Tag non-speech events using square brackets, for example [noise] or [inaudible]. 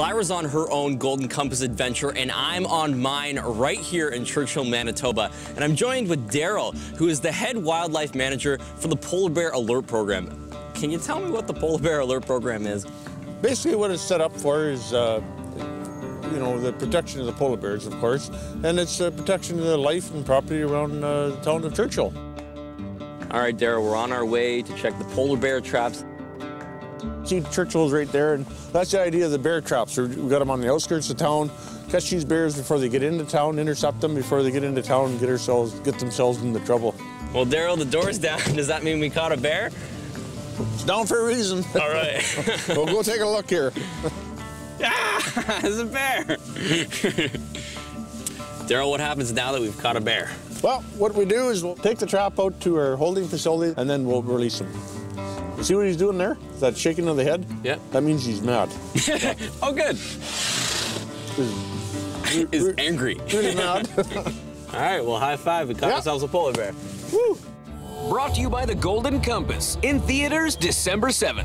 Lyra's on her own Golden Compass adventure, and I'm on mine right here in Churchill, Manitoba. And I'm joined with Daryl, who is the head wildlife manager for the Polar Bear Alert Program. Can you tell me what the Polar Bear Alert Program is? Basically, what it's set up for is, uh, you know, the protection of the polar bears, of course, and it's the protection of the life and property around uh, the town of Churchill. All right, Daryl, we're on our way to check the polar bear traps. See, Churchill's right there, and that's the idea of the bear traps. We've got them on the outskirts of town, catch these bears before they get into town, intercept them before they get into town, and get ourselves, get themselves into trouble. Well, Daryl, the door's [laughs] down. Does that mean we caught a bear? It's down for a reason. All right. [laughs] we'll go take a look here. [laughs] ah, it's a bear. Daryl, what happens now that we've caught a bear? Well, what we do is we'll take the trap out to our holding facility, and then we'll release him. You see what he's doing there? That shaking of the head? Yeah. That means he's mad. [laughs] oh, good. Is [laughs] angry. [laughs] Really mad. All right, well, high five. We caught Yeah. ourselves a polar bear. Woo! Brought to you by the Golden Compass in theaters December 7th.